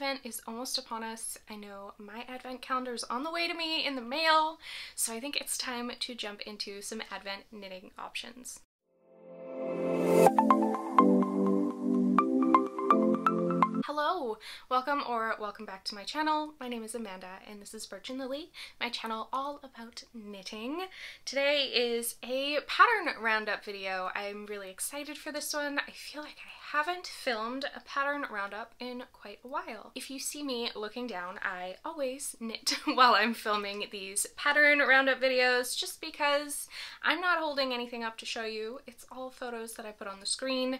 Advent is almost upon us. I know my Advent calendar is on the way to me in the mail, so I think it's time to jump into some Advent knitting options. Hello! Welcome or welcome back to my channel. My name is Amanda and this is and Lily, my channel all about knitting. Today is a pattern roundup video. I'm really excited for this one. I feel like I haven't filmed a pattern roundup in quite a while. If you see me looking down, I always knit while I'm filming these pattern roundup videos just because I'm not holding anything up to show you. It's all photos that I put on the screen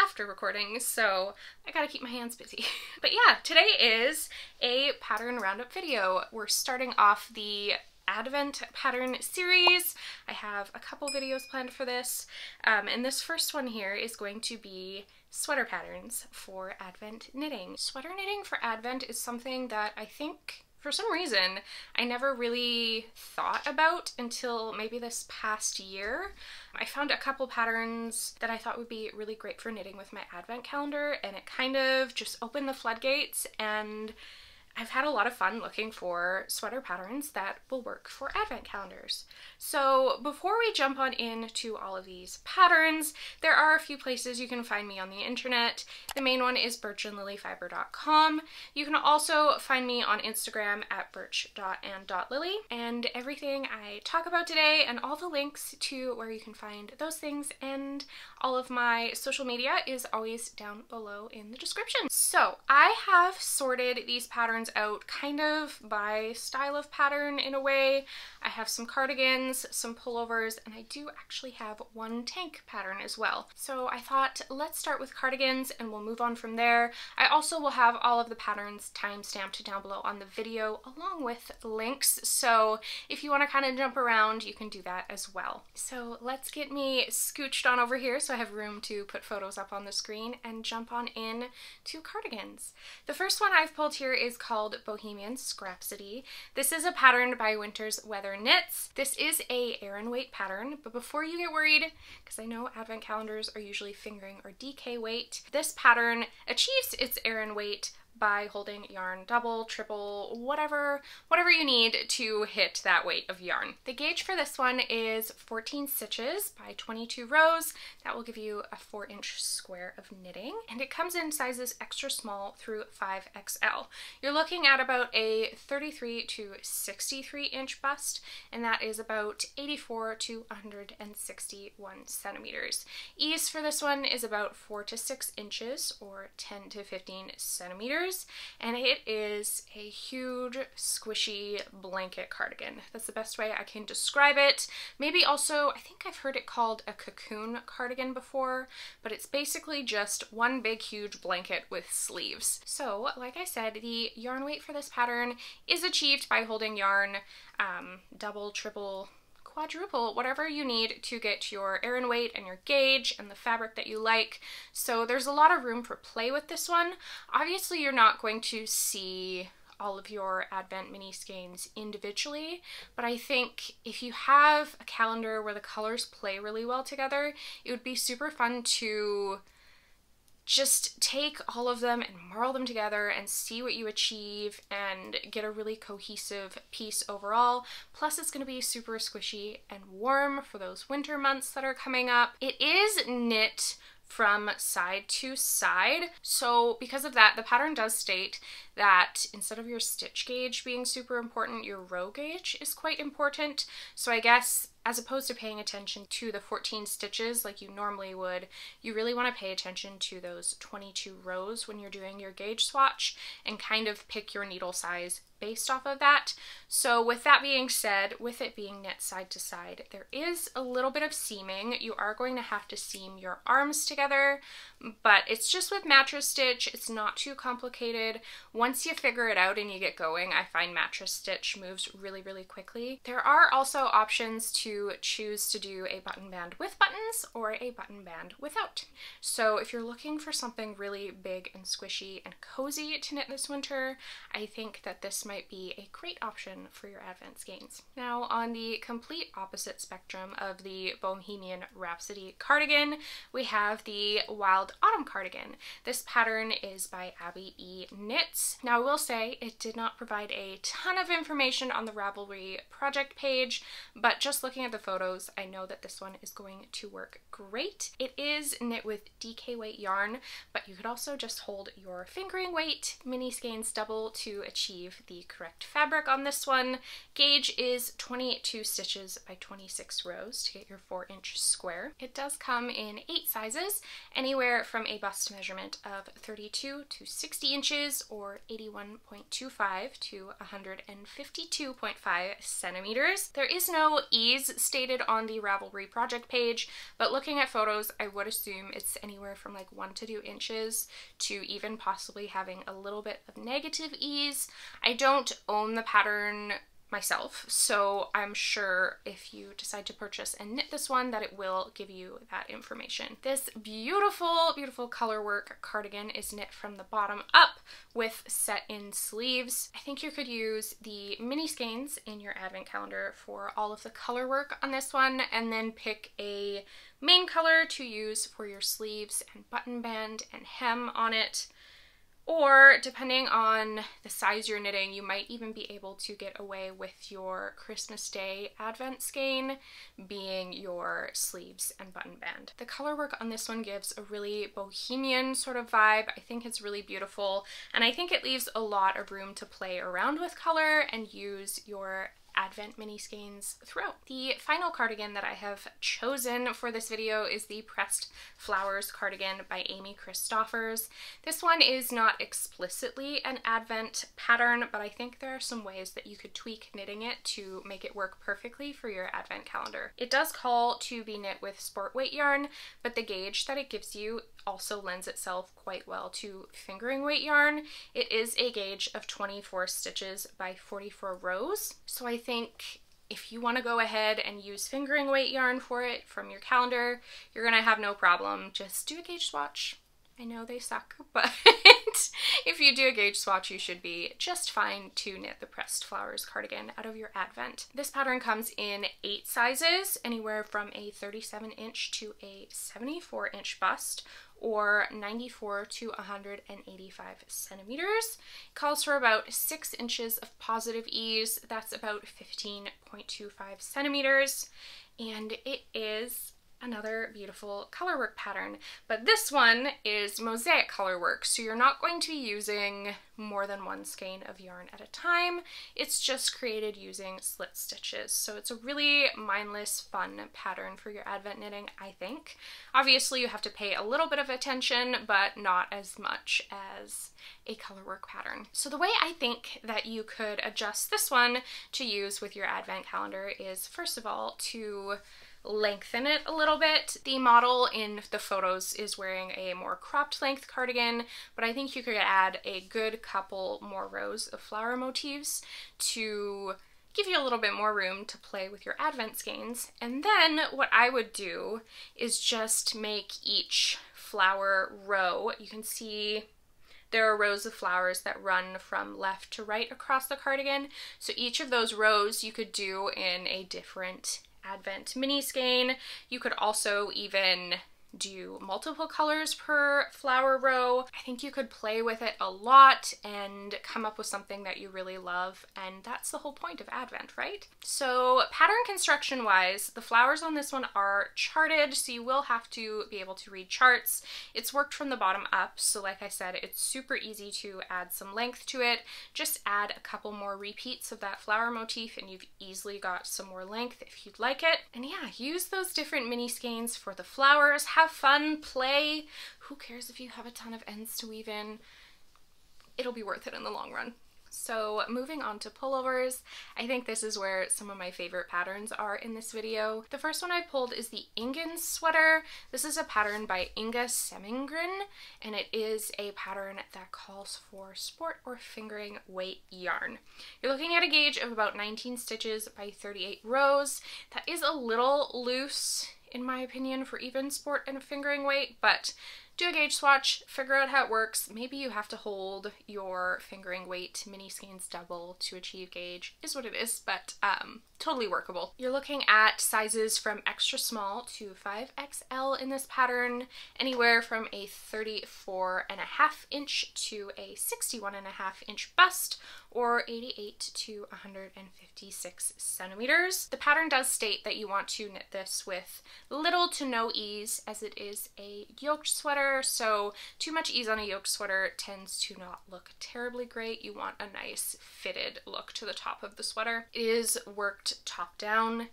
after recording, so I gotta keep my hands busy. but yeah, today is a pattern roundup video. We're starting off the Advent pattern series. I have a couple videos planned for this, um, and this first one here is going to be sweater patterns for Advent knitting. Sweater knitting for Advent is something that I think for some reason I never really thought about until maybe this past year. I found a couple patterns that I thought would be really great for knitting with my advent calendar and it kind of just opened the floodgates and I've had a lot of fun looking for sweater patterns that will work for advent calendars. So before we jump on into all of these patterns, there are a few places you can find me on the internet. The main one is birchandlilyfiber.com. You can also find me on Instagram at birch.and.lily and everything I talk about today and all the links to where you can find those things and all of my social media is always down below in the description. So I have sorted these patterns out kind of by style of pattern in a way. I have some cardigans, some pullovers, and I do actually have one tank pattern as well. So I thought let's start with cardigans and we'll move on from there. I also will have all of the patterns time stamped down below on the video along with links. So if you want to kind of jump around, you can do that as well. So let's get me scooched on over here so I have room to put photos up on the screen and jump on in to cardigans. The first one I've pulled here is called called Bohemian Scrapsody. This is a pattern by Winters Weather Knits. This is a Aran weight pattern, but before you get worried, because I know advent calendars are usually fingering or DK weight, this pattern achieves its Aran weight by holding yarn double, triple, whatever, whatever you need to hit that weight of yarn. The gauge for this one is 14 stitches by 22 rows. That will give you a four inch square of knitting and it comes in sizes extra small through 5XL. You're looking at about a 33 to 63 inch bust and that is about 84 to 161 centimeters. Ease for this one is about 4 to 6 inches or 10 to 15 centimeters and it is a huge squishy blanket cardigan. That's the best way I can describe it. Maybe also, I think I've heard it called a cocoon cardigan before, but it's basically just one big huge blanket with sleeves. So like I said, the yarn weight for this pattern is achieved by holding yarn um, double, triple, quadruple, whatever you need to get your Aran weight and your gauge and the fabric that you like. So there's a lot of room for play with this one. Obviously you're not going to see all of your Advent mini skeins individually, but I think if you have a calendar where the colors play really well together, it would be super fun to just take all of them and marl them together and see what you achieve and get a really cohesive piece overall. Plus it's going to be super squishy and warm for those winter months that are coming up. It is knit from side to side. So because of that, the pattern does state that instead of your stitch gauge being super important, your row gauge is quite important. So I guess as opposed to paying attention to the 14 stitches like you normally would, you really want to pay attention to those 22 rows when you're doing your gauge swatch and kind of pick your needle size based off of that. So with that being said, with it being knit side to side, there is a little bit of seaming. You are going to have to seam your arms together, but it's just with mattress stitch. It's not too complicated. Once you figure it out and you get going, I find mattress stitch moves really, really quickly. There are also options to choose to do a button band with buttons or a button band without. So if you're looking for something really big and squishy and cozy to knit this winter, I think that this might be a great option for your advent skeins. Now on the complete opposite spectrum of the Bohemian Scrapsody cardigan, we have the Wild Autumn cardigan. This pattern is by Abby E. Knits. Now I will say it did not provide a ton of information on the Ravelry project page, but just looking at the photos, I know that this one is going to work great. It is knit with DK weight yarn, but you could also just hold your fingering weight mini skeins double to achieve the correct fabric on this one. Gauge is 22 stitches by 26 rows to get your 4 inch square. It does come in 8 sizes, anywhere from a bust measurement of 32 to 60 inches or 81.25 to 152.5 centimeters. There is no ease stated on the Ravelry project page, but looking at photos, I would assume it's anywhere from like 1 to 2 inches to even possibly having a little bit of negative ease. I don't own the pattern myself. So I'm sure if you decide to purchase and knit this one that it will give you that information. This beautiful, beautiful color work cardigan is knit from the bottom up with set in sleeves. I think you could use the mini skeins in your advent calendar for all of the color work on this one and then pick a main color to use for your sleeves and button band and hem on it. Or depending on the size you're knitting, you might even be able to get away with your Christmas Day Advent skein being your sleeves and button band. The color work on this one gives a really bohemian sort of vibe. I think it's really beautiful and I think it leaves a lot of room to play around with color and use your Advent mini skeins throughout. The final cardigan that I have chosen for this video is the Pressed Flowers cardigan by Amy Christoffers. This one is not explicitly an Advent pattern, but I think there are some ways that you could tweak knitting it to make it work perfectly for your Advent calendar. It does call to be knit with sport weight yarn, but the gauge that it gives you also lends itself quite well to fingering weight yarn. It is a gauge of 24 stitches by 44 rows. So I think if you want to go ahead and use fingering weight yarn for it from your calendar, you're going to have no problem. Just do a gauge swatch. I know they suck, but if you do a gauge swatch, you should be just fine to knit the pressed flowers cardigan out of your advent. This pattern comes in eight sizes, anywhere from a 37 inch to a 74 inch bust, or 94 to 185 centimeters. It calls for about 6 inches of positive ease, that's about 15.25 centimeters, and it is another beautiful colorwork pattern. But this one is mosaic colorwork, so you're not going to be using more than one skein of yarn at a time. It's just created using slip stitches. So it's a really mindless, fun pattern for your advent knitting, I think. Obviously you have to pay a little bit of attention, but not as much as a colorwork pattern. So the way I think that you could adjust this one to use with your advent calendar is first of all to lengthen it a little bit. The model in the photos is wearing a more cropped length cardigan, but I think you could add a good couple more rows of flower motifs to give you a little bit more room to play with your advent skeins. And then what I would do is just make each flower row, you can see there are rows of flowers that run from left to right across the cardigan. So each of those rows you could do in a different Advent mini skein. You could also even do multiple colors per flower row. I think you could play with it a lot and come up with something that you really love and that's the whole point of Advent, right? So pattern construction wise, the flowers on this one are charted so you will have to be able to read charts. It's worked from the bottom up so like I said it's super easy to add some length to it. Just add a couple more repeats of that flower motif and you've easily got some more length if you'd like it. And yeah, use those different mini skeins for the flowers have fun, play. Who cares if you have a ton of ends to weave in? It'll be worth it in the long run. So moving on to pullovers, I think this is where some of my favorite patterns are in this video. The first one I pulled is the Ingen sweater. This is a pattern by Inga Semmington, and it is a pattern that calls for sport or fingering weight yarn. You're looking at a gauge of about 19 stitches by 38 rows. That is a little loose in my opinion, for even sport and fingering weight, but do a gauge swatch, figure out how it works. Maybe you have to hold your fingering weight mini skeins double to achieve gauge, is what it is, but um, totally workable. You're looking at sizes from extra small to 5XL in this pattern, anywhere from a 34 and a half inch to a 61 and a half inch bust, or 88 to 156 centimeters. The pattern does state that you want to knit this with little to no ease as it is a yoked sweater, so too much ease on a yoked sweater tends to not look terribly great. You want a nice fitted look to the top of the sweater. It is top down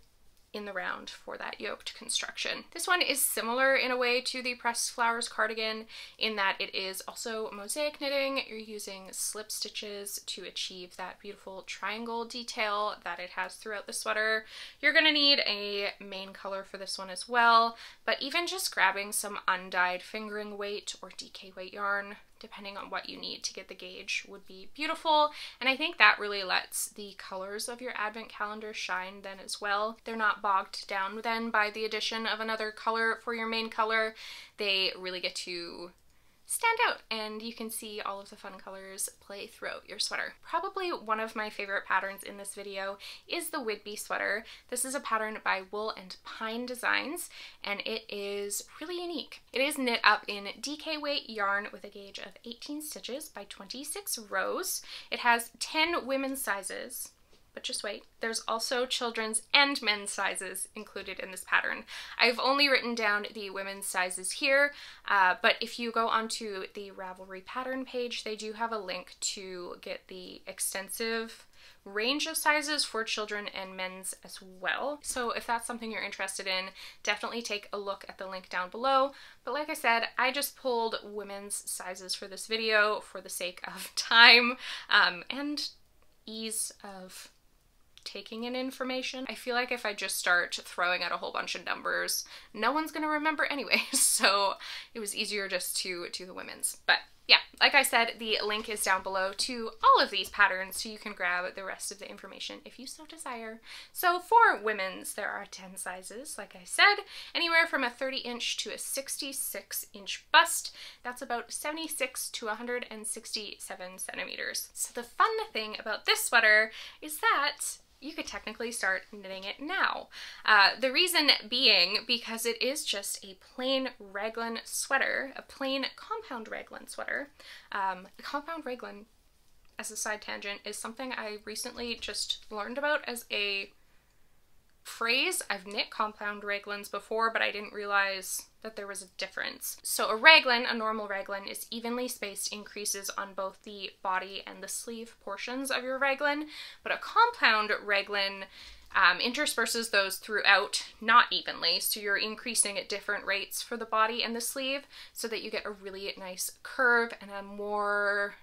in the round for that yoked construction. This one is similar in a way to the pressed flowers cardigan in that it is also mosaic knitting. You're using slip stitches to achieve that beautiful triangle detail that it has throughout the sweater. You're gonna need a main color for this one as well, but even just grabbing some undyed fingering weight or DK weight yarn depending on what you need to get the gauge would be beautiful. And I think that really lets the colors of your advent calendar shine then as well. They're not bogged down then by the addition of another color for your main color. They really get to stand out and you can see all of the fun colors play throughout your sweater. Probably one of my favorite patterns in this video is the Whidbey sweater. This is a pattern by Wool and Pine Designs and it is really unique. It is knit up in DK weight yarn with a gauge of 18 stitches by 26 rows. It has 10 women's sizes but just wait. There's also children's and men's sizes included in this pattern. I've only written down the women's sizes here, uh, but if you go onto the Ravelry pattern page, they do have a link to get the extensive range of sizes for children and men's as well. So if that's something you're interested in, definitely take a look at the link down below. But like I said, I just pulled women's sizes for this video for the sake of time um, and ease of taking in information. I feel like if I just start throwing out a whole bunch of numbers, no one's gonna remember anyway. So it was easier just to do the women's. But yeah, like I said, the link is down below to all of these patterns so you can grab the rest of the information if you so desire. So for women's, there are 10 sizes, like I said, anywhere from a 30 inch to a 66 inch bust. That's about 76 to 167 centimeters. So the fun thing about this sweater is that you could technically start knitting it now. Uh, the reason being because it is just a plain raglan sweater, a plain compound raglan sweater. Um, compound raglan, as a side tangent, is something I recently just learned about as a phrase. I've knit compound raglans before, but I didn't realize that there was a difference. So a raglan, a normal raglan, is evenly spaced increases on both the body and the sleeve portions of your raglan, but a compound raglan um, intersperses those throughout not evenly, so you're increasing at different rates for the body and the sleeve so that you get a really nice curve and a more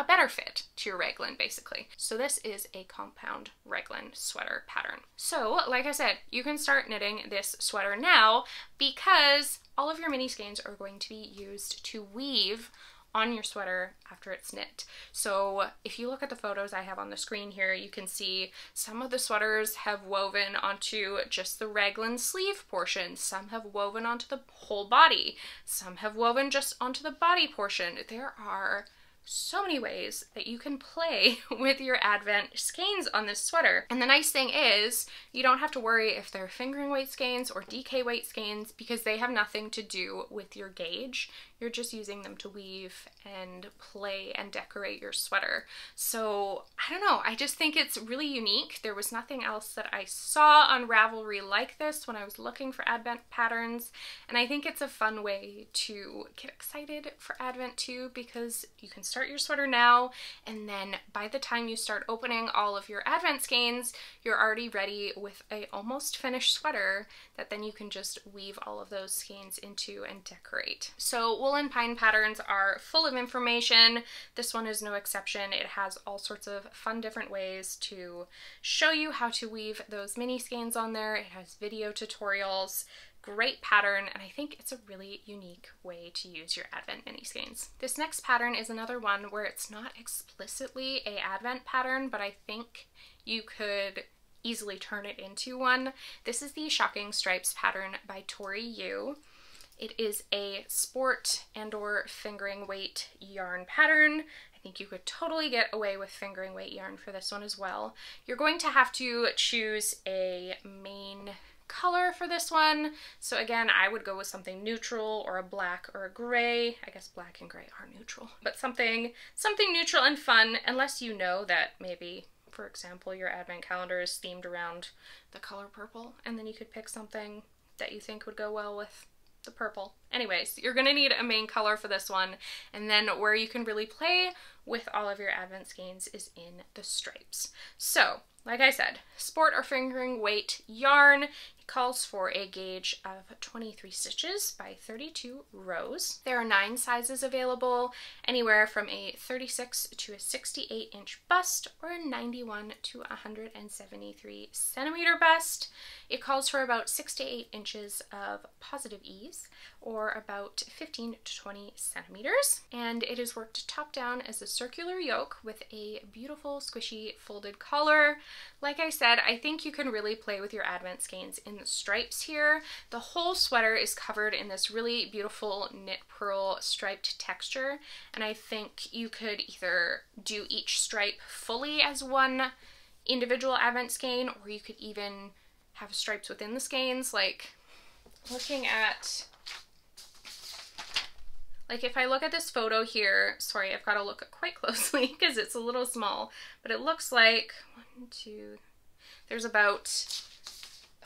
a better fit to your raglan basically. So this is a compound raglan sweater pattern. So like I said, you can start knitting this sweater now because all of your mini skeins are going to be used to weave on your sweater after it's knit. So if you look at the photos I have on the screen here, you can see some of the sweaters have woven onto just the raglan sleeve portion. Some have woven onto the whole body. Some have woven just onto the body portion. There are so many ways that you can play with your Advent skeins on this sweater. And the nice thing is you don't have to worry if they're fingering weight skeins or DK weight skeins because they have nothing to do with your gauge. You're just using them to weave and play and decorate your sweater. So I don't know, I just think it's really unique. There was nothing else that I saw on Ravelry like this when I was looking for Advent patterns. And I think it's a fun way to get excited for Advent too because you can start your sweater now and then by the time you start opening all of your Advent skeins, you're already ready with a almost finished sweater that then you can just weave all of those skeins into and decorate. So we'll And Pine patterns are full of information. This one is no exception. It has all sorts of fun different ways to show you how to weave those mini skeins on there. It has video tutorials, great pattern, and I think it's a really unique way to use your Advent mini skeins. This next pattern is another one where it's not explicitly a Advent pattern, but I think you could easily turn it into one. This is the Shocking Stripes pattern by Tori Yu. It is a sport and or fingering weight yarn pattern. I think you could totally get away with fingering weight yarn for this one as well. You're going to have to choose a main color for this one. So again, I would go with something neutral or a black or a gray. I guess black and gray are neutral, but something something neutral and fun unless you know that maybe for example, your advent calendar is themed around the color purple and then you could pick something that you think would go well with the purple. Anyways, you're gonna need a main color for this one, and then where you can really play with all of your advent skeins is in the stripes. So, like I said, sport or fingering weight yarn calls for a gauge of 23 stitches by 32 rows. There are nine sizes available, anywhere from a 36 to a 68 inch bust or a 91 to 173 centimeter bust. It calls for about 6 to 8 inches of positive ease or about 15 to 20 centimeters. And it is worked top down as a circular yoke with a beautiful squishy folded collar. Like I said, I think you can really play with your advent skeins in stripes here. The whole sweater is covered in this really beautiful knit purl striped texture and I think you could either do each stripe fully as one individual advent skein or you could even have stripes within the skeins like looking at like if I look at this photo here, sorry, I've got to look quite closely because it's a little small, but it looks like one, two, there's about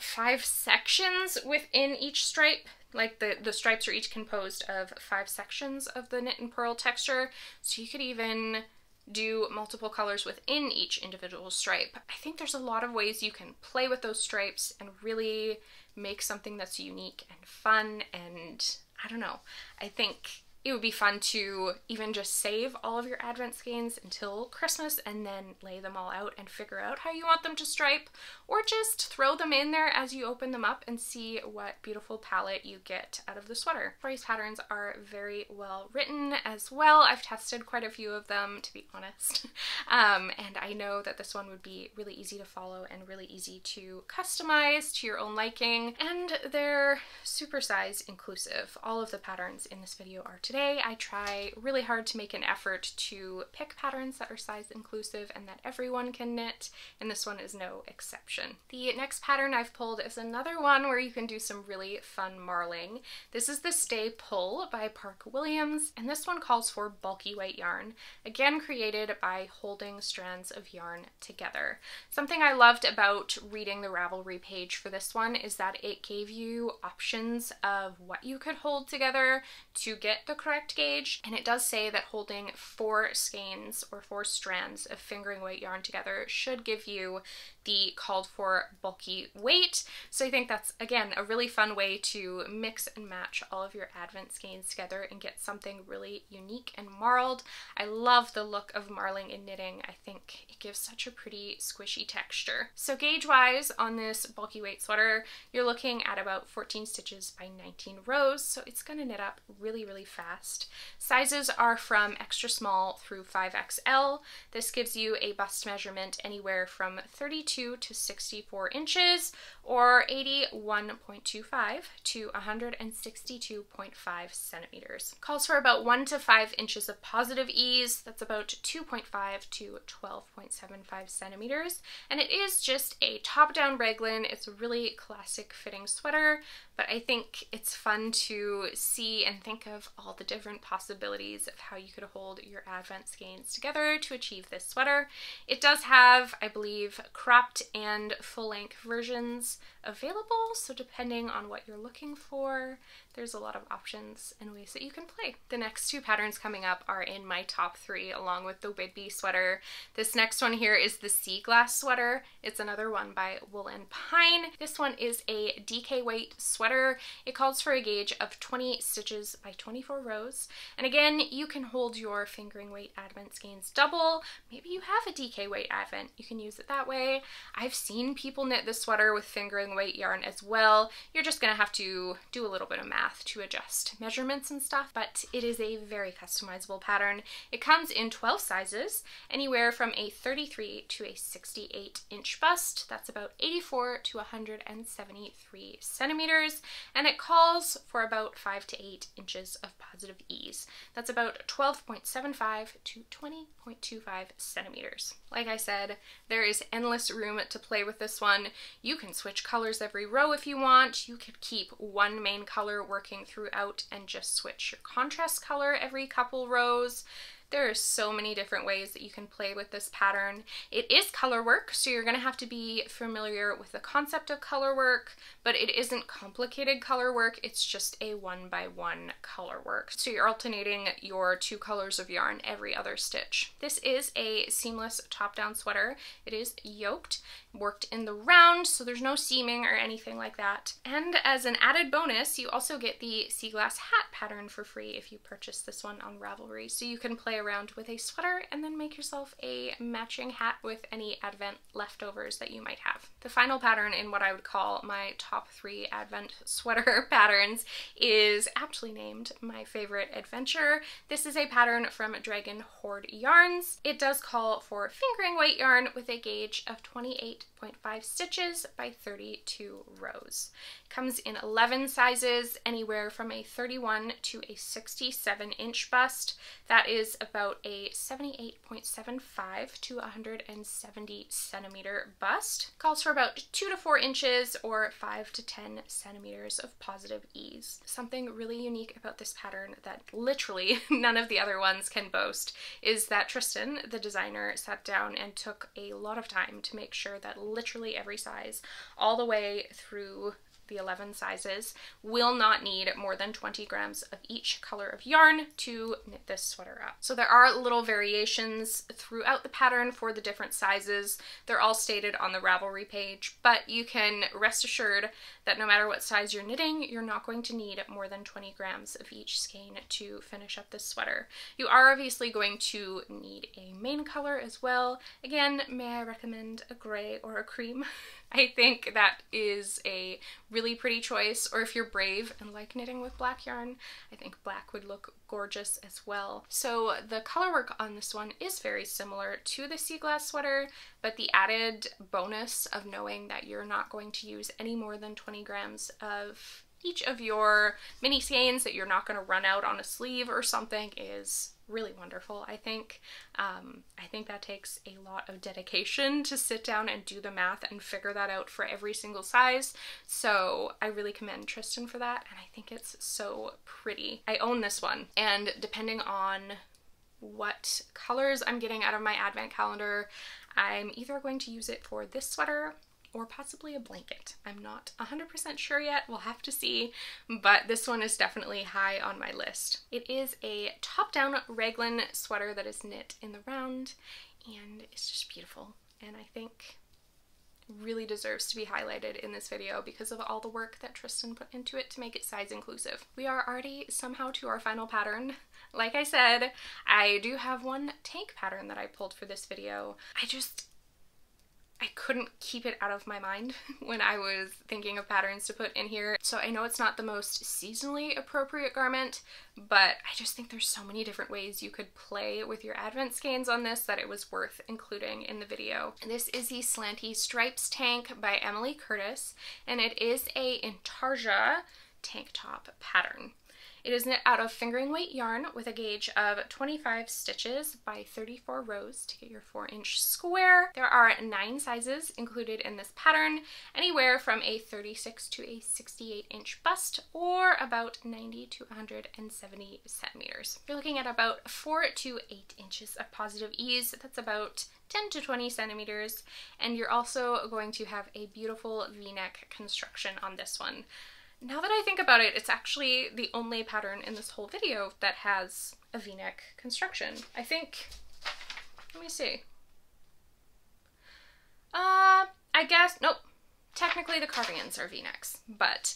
five sections within each stripe. Like the, the stripes are each composed of five sections of the knit and purl texture. So you could even do multiple colors within each individual stripe. I think there's a lot of ways you can play with those stripes and really make something that's unique and fun and I don't know. I think it would be fun to even just save all of your advent skeins until Christmas and then lay them all out and figure out how you want them to stripe or just throw them in there as you open them up and see what beautiful palette you get out of the sweater. These patterns are very well written as well. I've tested quite a few of them to be honest um, and I know that this one would be really easy to follow and really easy to customize to your own liking and they're super size inclusive. All of the patterns in this video are today today I try really hard to make an effort to pick patterns that are size inclusive and that everyone can knit, and this one is no exception. The next pattern I've pulled is another one where you can do some really fun marling. This is the Stay Pull by Park Williams, and this one calls for bulky weight yarn, again created by holding strands of yarn together. Something I loved about reading the Ravelry page for this one is that it gave you options of what you could hold together to get the correct gauge, and it does say that holding four skeins or four strands of fingering weight yarn together should give you the called for bulky weight. So I think that's, again, a really fun way to mix and match all of your advent skeins together and get something really unique and marled. I love the look of marling in knitting. I think it gives such a pretty squishy texture. So gauge-wise on this bulky weight sweater, you're looking at about 14 stitches by 19 rows, so it's going to knit up really, really fast. Sizes are from extra small through 5XL. This gives you a bust measurement anywhere from 32 to 64 inches or 81.25 to 162.5 centimeters. Calls for about 1 to 5 inches of positive ease, that's about 2.5 to 12.75 centimeters, and it is just a top-down raglan. It's a really classic fitting sweater, but I think it's fun to see and think of all the different possibilities of how you could hold your advent skeins together to achieve this sweater. It does have, I believe, cropped and full-length versions available, so depending on what you're looking for, there's a lot of options and ways that you can play. The next two patterns coming up are in my top three along with the Whidbey sweater. This next one here is the Sea Glass sweater. It's another one by Wool and Pine. This one is a DK weight sweater. It calls for a gauge of 20 stitches by 24 rows. And again, you can hold your fingering weight advent skeins double. Maybe you have a DK weight advent. You can use it that way. I've seen people knit this sweater with fingering weight yarn as well. You're just gonna have to do a little bit of math to adjust measurements and stuff, but it is a very customizable pattern. It comes in 12 sizes, anywhere from a 33 to a 68 inch bust. That's about 84 to 173 centimeters, and it calls for about 5 to 8 inches of positive ease. That's about 12.75 to 20.25 centimeters. Like I said, there is endless room to play with this one. You can switch colors every row if you want. You could keep one main color working throughout and just switch your contrast color every couple rows. There are so many different ways that you can play with this pattern. It is color work, so you're going to have to be familiar with the concept of color work, but it isn't complicated color work, it's just a one by one color work. So you're alternating your two colors of yarn every other stitch. This is a seamless top-down sweater. It is yoked, worked in the round, so there's no seaming or anything like that. And as an added bonus, you also get the sea glass hat pattern for free if you purchase this one on Ravelry. So you can play around with a sweater and then make yourself a matching hat with any advent leftovers that you might have. The final pattern in what I would call my top three advent sweater patterns is aptly named my favorite adventure. This is a pattern from Dragon Hoard Yarns. It does call for fingering weight yarn with a gauge of 28.5 stitches by 32 rows. Comes in 11 sizes, anywhere from a 31 to a 67 inch bust. That is about a 78.75 to 170 centimeter bust. Calls for about 2 to 4 inches or 5 to 10 centimeters of positive ease. Something really unique about this pattern that literally none of the other ones can boast is that Tristan, the designer, sat down and took a lot of time to make sure that literally every size, all the way through the 11 sizes, will not need more than 20 grams of each color of yarn to knit this sweater up. So there are little variations throughout the pattern for the different sizes. They're all stated on the Ravelry page, but you can rest assured that no matter what size you're knitting, you're not going to need more than 20 grams of each skein to finish up this sweater. You are obviously going to need a main color as well. Again, may I recommend a gray or a cream? I think that is a really pretty choice, or if you're brave and like knitting with black yarn, I think black would look gorgeous as well. So the color work on this one is very similar to the sea glass sweater, but the added bonus of knowing that you're not going to use any more than 20 grams of each of your mini skeins that you're not going to run out on a sleeve or something is really wonderful, I think. Um, I think that takes a lot of dedication to sit down and do the math and figure that out for every single size. So I really commend Tristan for that, and I think it's so pretty. I own this one, and depending on what colors I'm getting out of my advent calendar, I'm either going to use it for this sweater or possibly a blanket. I'm not 100% sure yet, we'll have to see, but this one is definitely high on my list. It is a top-down raglan sweater that is knit in the round, and it's just beautiful, and I think really deserves to be highlighted in this video because of all the work that Tristan put into it to make it size inclusive. We are already somehow to our final pattern. Like I said, I do have one tank pattern that I pulled for this video. I just, I couldn't keep it out of my mind when I was thinking of patterns to put in here. So I know it's not the most seasonally appropriate garment, but I just think there's so many different ways you could play with your advent skeins on this that it was worth including in the video. This is the Slanty Stripes tank by Emily Curtis, and it is a Intarsia tank top pattern. It is knit out of fingering weight yarn with a gauge of 25 stitches by 34 rows to get your 4 inch square. There are 9 sizes included in this pattern, anywhere from a 36 to a 68 inch bust or about 90 to 170 centimeters. You're looking at about 4 to 8 inches of positive ease. That's about 10 to 20 centimeters and you're also going to have a beautiful v-neck construction on this one. Now that I think about it, it's actually the only pattern in this whole video that has a v-neck construction. I think, let me see. Uh, I guess, nope. Technically the cardigans are v-necks, but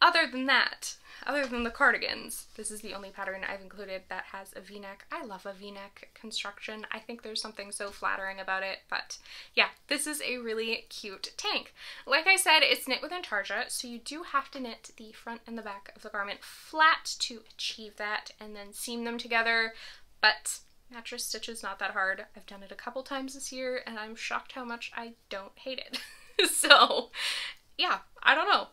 other than that, other than the cardigans, this is the only pattern I've included that has a v-neck. I love a v-neck construction. I think there's something so flattering about it, but yeah, this is a really cute tank. Like I said, it's knit with intarsia, so you do have to knit the front and the back of the garment flat to achieve that and then seam them together, but mattress stitch is not that hard. I've done it a couple times this year and I'm shocked how much I don't hate it. so yeah, I don't know.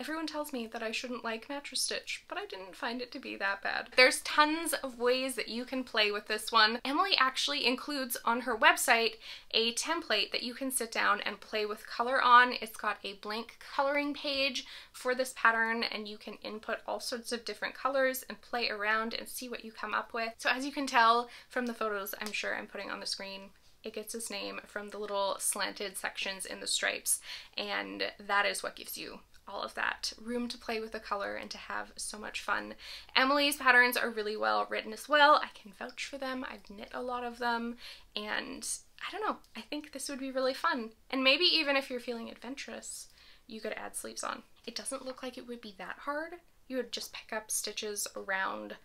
Everyone tells me that I shouldn't like Mattress Stitch, but I didn't find it to be that bad. There's tons of ways that you can play with this one. Emily actually includes on her website a template that you can sit down and play with color on. It's got a blank coloring page for this pattern and you can input all sorts of different colors and play around and see what you come up with. So as you can tell from the photos I'm sure I'm putting on the screen, it gets its name from the little slanted sections in the stripes and that is what gives you all of that room to play with the color and to have so much fun. Emily's patterns are really well written as well. I can vouch for them. I've knit a lot of them and I don't know, I think this would be really fun. And maybe even if you're feeling adventurous, you could add sleeves on. It doesn't look like it would be that hard. You would just pick up stitches around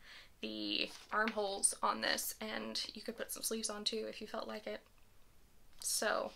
the armholes on this and you could put some sleeves on too if you felt like it. So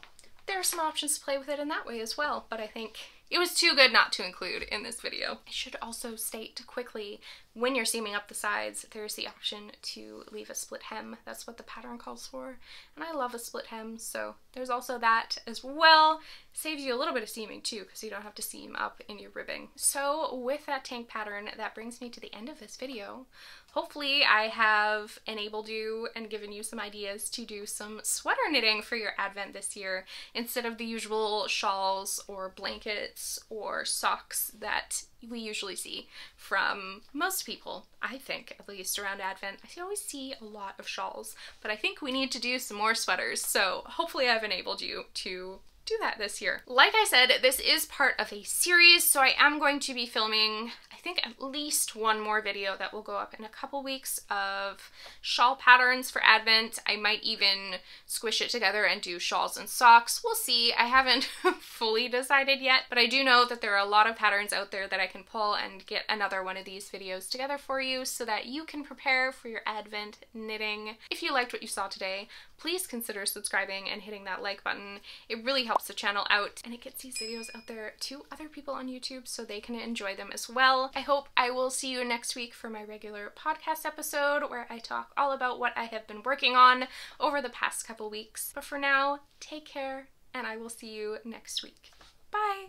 there are some options to play with it in that way as well, but I think it was too good not to include in this video. I should also state quickly, when you're seaming up the sides, there's the option to leave a split hem. That's what the pattern calls for, and I love a split hem, so there's also that as well. Saves you a little bit of seaming too, because you don't have to seam up in your ribbing. So with that tank pattern, that brings me to the end of this video. Hopefully I have enabled you and given you some ideas to do some sweater knitting for your advent this year instead of the usual shawls or blankets or socks that we usually see from most people, I think, at least around Advent. I always see a lot of shawls, but I think we need to do some more sweaters, so hopefully I've enabled you to do that this year. Like I said, this is part of a series, so I am going to be filming think at least one more video that will go up in a couple weeks of shawl patterns for Advent. I might even squish it together and do shawls and socks. We'll see. I haven't fully decided yet, but I do know that there are a lot of patterns out there that I can pull and get another one of these videos together for you so that you can prepare for your Advent knitting. If you liked what you saw today, please consider subscribing and hitting that like button. It really helps the channel out and it gets these videos out there to other people on YouTube so they can enjoy them as I hope I will see you next week for my regular podcast episode where I talk all about what I have been working on over the past couple weeks. But for now, take care and I will see you next week. Bye!